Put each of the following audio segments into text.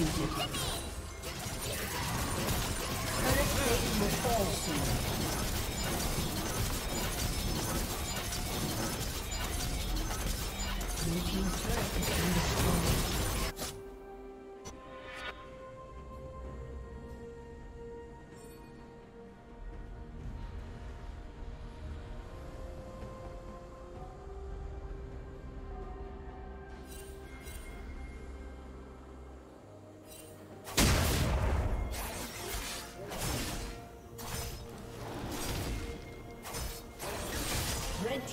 executed. Turret plate will fall soon.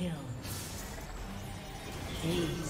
kill. Ace.